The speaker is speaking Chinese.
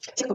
这个